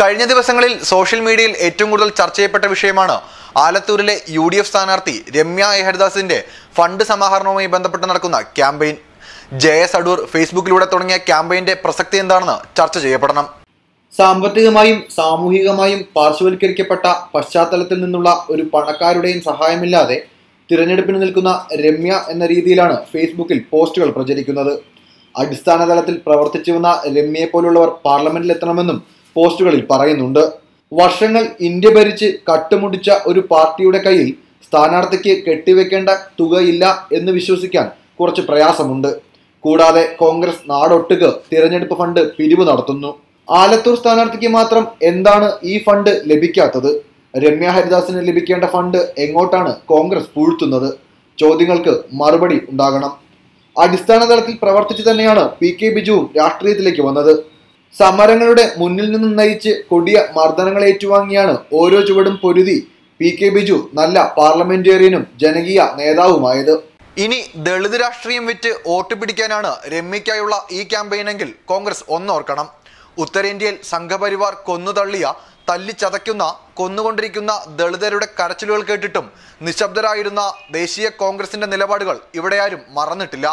കഴിഞ്ഞ ദിവസങ്ങളിൽ സോഷ്യൽ മീഡിയയിൽ ഏറ്റവും കൂടുതൽ ചർച്ച ചെയ്യപ്പെട്ട വിഷയമാണ് ആലത്തൂരിലെ യു ഡി എഫ് സ്ഥാനാർത്ഥി രമ്യ എഹർദാസിന്റെ ഫണ്ട് സമാഹരണവുമായി ബന്ധപ്പെട്ട് നടക്കുന്ന ക്യാമ്പയിൻ. ജെ എസ് അടൂർ ഫേസ്ബുക്കിലൂടെ തുടങ്ങിയ ക്യാമ്പയിന്റെ പ്രസക്തി എന്താണെന്ന് ചർച്ച ചെയ്യപ്പെടണം. സാമ്പത്തികമായും സാമൂഹികമായും പാർശ്വവൽക്കരിക്കപ്പെട്ട പശ്ചാത്തലത്തിൽ നിന്നുള്ള ഒരു പണക്കാരുടെയും സഹായമില്ലാതെ തിരഞ്ഞെടുപ്പിന് നിൽക്കുന്ന രമ്യ എന്ന രീതിയിലാണ് ഫേസ്ബുക്കിൽ പോസ്റ്റുകൾ പ്രചരിക്കുന്നത്. അടിസ്ഥാന തലത്തിൽ പ്രവർത്തിച്ചു വന്ന രമ്യയെ പോലുള്ളവർ പാർലമെന്റിൽ എത്തണമെന്നും പോസ്റ്റുകളിൽ പറയുന്നുണ്ട്. വർഷങ്ങൾ ഇന്ത്യ ഭരിച്ച് കട്ടുമുടിച്ച ഒരു പാർട്ടിയുടെ കയ്യിൽ സ്ഥാനാർത്ഥിക്ക് കെട്ടിവെക്കേണ്ട തുകയില്ല എന്ന് വിശ്വസിക്കാൻ കുറച്ച് പ്രയാസമുണ്ട്. കൂടാതെ കോൺഗ്രസ് നാടൊട്ടുക തിരഞ്ഞെടുപ്പ് ഫണ്ട് പിരിവ് നടത്തുന്നു. ആലത്തൂർ സ്ഥാനാർത്ഥിക്ക് മാത്രം എന്താണ് ഈ ഫണ്ട് ലഭിക്കാത്തത്? രമ്യ ഹരിദാസിന് ലഭിക്കേണ്ട ഫണ്ട് എങ്ങോട്ടാണ് കോൺഗ്രസ് പൂഴ്ത്തുന്നത്? ചോദ്യങ്ങൾക്ക് മറുപടി ഉണ്ടാകണം. അടിസ്ഥാന തലത്തിൽ പ്രവർത്തിച്ച് തന്നെയാണ് പി കെ ബിജുവും രാഷ്ട്രീയത്തിലേക്ക് വന്നത്. സമരങ്ങളുടെ മുന്നിൽ നിന്നും നയിച്ച് കൊടിയ മർദ്ദനങ്ങൾ ഏറ്റുവാങ്ങിയാണ് ഓരോ ചുവടും പൊരുതി പി കെ ബിജു നല്ല പാർലമെന്റേറിയനും ജനകീയ നേതാവുമായത്. ഇനി ദളിത് രാഷ്ട്രീയം വിറ്റ് വോട്ട് പിടിക്കാനാണ് രമ്യയ്ക്കായുള്ള ഈ ക്യാമ്പയിനെങ്കിൽ കോൺഗ്രസ് ഒന്നോർക്കണം. ഉത്തരേന്ത്യയിൽ സംഘപരിവാർ കൊന്നുതള്ളിയ തല്ലിച്ചതയ്ക്കുന്ന കൊന്നുകൊണ്ടിരിക്കുന്ന ദളിതരുടെ കരച്ചിലുകൾ കേട്ടിട്ടും നിശബ്ദരായിരുന്ന ദേശീയ കോൺഗ്രസിന്റെ നിലപാടുകൾ ഇവിടെ ആരും മറന്നിട്ടില്ല.